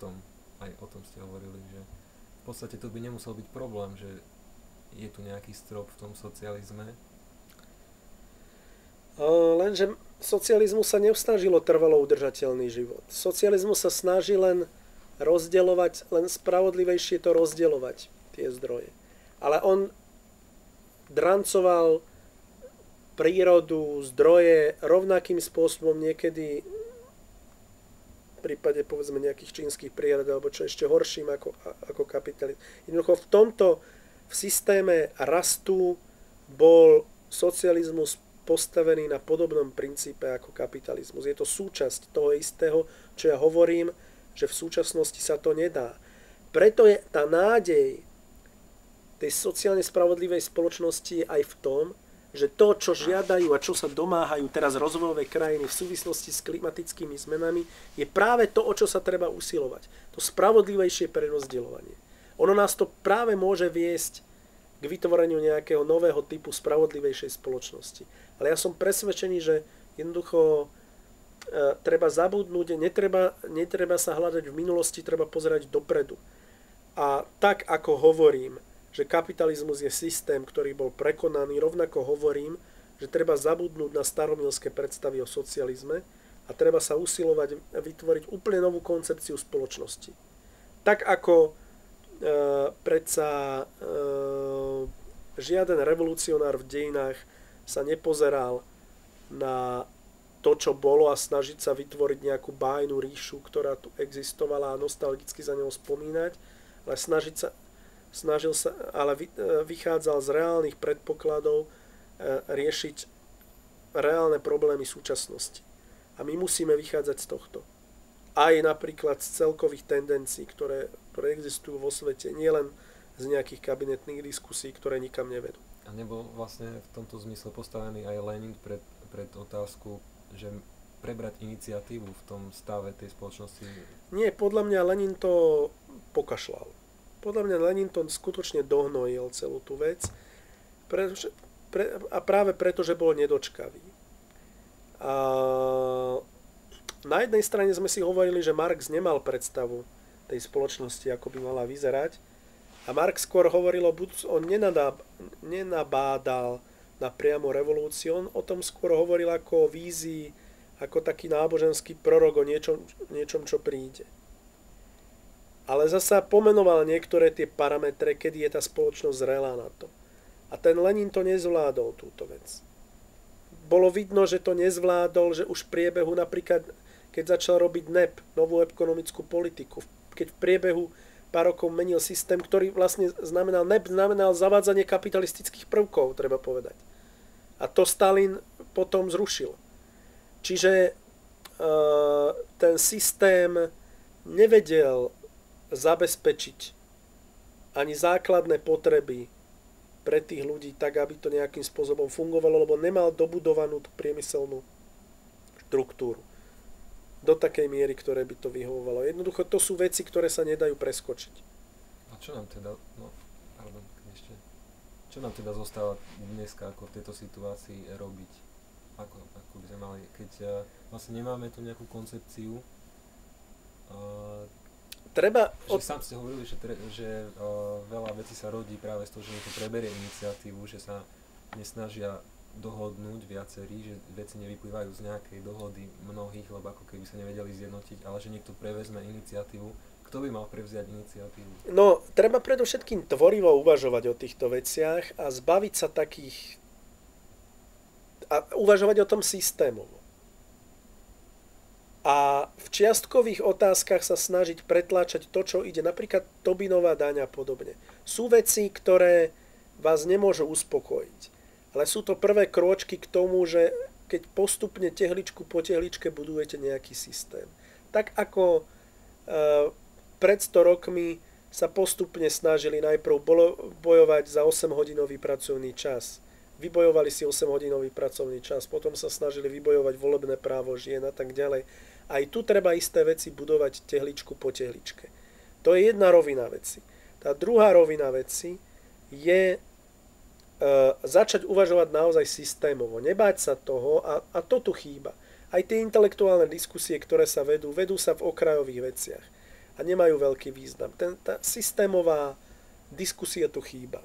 rastom. Aj o tom ste hovorili, že v podstate to by nemusel byť problém, že je tu nejaký strop v tom socializme. Lenže socializmu sa neusnažilo trvalo udržateľný život. Socializmus sa snaží len rozdeľovať, len spravodlivejšie to rozdeľovať, tie zdroje. Ale on drancoval prírodu, zdroje rovnakým spôsobom niekedy prípade povedzme nejakých čínskych prírod alebo čo ešte horším ako, ako kapitalizm. Jednoducho v tomto v systéme rastu bol socializmus postavený na podobnom princípe ako kapitalizmus. Je to súčasť toho istého, čo ja hovorím, že v súčasnosti sa to nedá. Preto je tá nádej tej sociálne spravodlivej spoločnosti aj v tom, že to, čo žiadajú a čo sa domáhajú teraz rozvojové krajiny v súvislosti s klimatickými zmenami, je práve to, o čo sa treba usilovať. To spravodlivejšie prerozdeľovanie. Ono nás to práve môže viesť k vytvoreniu nejakého nového typu spravodlivejšej spoločnosti. Ale ja som presvedčený, že jednoducho e, treba zabudnúť, netreba, netreba sa hľadať v minulosti, treba pozerať dopredu. A tak ako hovorím, že kapitalizmus je systém, ktorý bol prekonaný. Rovnako hovorím, že treba zabudnúť na staromilské predstavy o socializme a treba sa usilovať vytvoriť úplne novú koncepciu spoločnosti. Tak ako e, predsa e, žiaden revolucionár v dejinách sa nepozeral na to, čo bolo a snažiť sa vytvoriť nejakú bájnu ríšu, ktorá tu existovala a nostalgicky za ňou spomínať, ale snažiť sa snažil sa, ale e, vychádzal z reálnych predpokladov e, riešiť reálne problémy súčasnosti. A my musíme vychádzať z tohto. Aj napríklad z celkových tendencií, ktoré, ktoré existujú vo svete, nielen z nejakých kabinetných diskusí, ktoré nikam nevedú. A nebol vlastne v tomto zmysle postavený aj Lenin pred, pred otázku, že prebrať iniciatívu v tom stave tej spoločnosti? Nie, podľa mňa Lenin to pokašľal podľa mňa Lenin to skutočne dohnojil celú tú vec pre, pre, a práve preto, že bol nedočkavý. A na jednej strane sme si hovorili, že Marx nemal predstavu tej spoločnosti, ako by mala vyzerať. A Marx skôr hovoril, on nenabádal na priamo revolúciu, on o tom skôr hovoril ako o vízii, ako taký náboženský prorok o niečom, niečom čo príde ale zasa pomenoval niektoré tie parametre, kedy je tá spoločnosť zrelá na to. A ten Lenin to nezvládol, túto vec. Bolo vidno, že to nezvládol, že už v priebehu napríklad, keď začal robiť NEP, novú ekonomickú politiku, keď v priebehu pár rokov menil systém, ktorý vlastne znamenal, NEP znamenal zavádzanie kapitalistických prvkov, treba povedať. A to Stalin potom zrušil. Čiže uh, ten systém nevedel zabezpečiť ani základné potreby pre tých ľudí tak, aby to nejakým spôsobom fungovalo, lebo nemal dobudovanú tú priemyselnú štruktúru do takej miery, ktoré by to vyhovovalo. Jednoducho to sú veci, ktoré sa nedajú preskočiť. A čo nám teda, no, pardon, ešte, čo nám teda zostáva dneska ako v tejto situácii robiť? Ako, ako by sme mali, keď uh, vlastne nemáme tu nejakú koncepciu, uh, treba... Od... Že sám ste hovorili, že, tre, že uh, veľa vecí sa rodí práve z toho, že niekto preberie iniciatívu, že sa nesnažia dohodnúť viacerí, že veci nevyplývajú z nejakej dohody mnohých, lebo ako keby sa nevedeli zjednotiť, ale že niekto prevezme iniciatívu. Kto by mal prevziať iniciatívu? No, treba predovšetkým tvorivo uvažovať o týchto veciach a zbaviť sa takých a uvažovať o tom systémovo čiastkových otázkach sa snažiť pretláčať to, čo ide, napríklad Tobinová daň a podobne. Sú veci, ktoré vás nemôžu uspokojiť, ale sú to prvé kročky k tomu, že keď postupne tehličku po tehličke budujete nejaký systém. Tak ako e, pred 100 rokmi sa postupne snažili najprv bojovať za 8-hodinový pracovný čas. Vybojovali si 8-hodinový pracovný čas, potom sa snažili vybojovať volebné právo žien a tak ďalej. Aj tu treba isté veci budovať tehličku po tehličke. To je jedna rovina veci. Tá druhá rovina veci je e, začať uvažovať naozaj systémovo, nebáť sa toho a, a to tu chýba. Aj tie intelektuálne diskusie, ktoré sa vedú, vedú sa v okrajových veciach. A nemajú veľký význam. Ten, tá systémová diskusia tu chýba.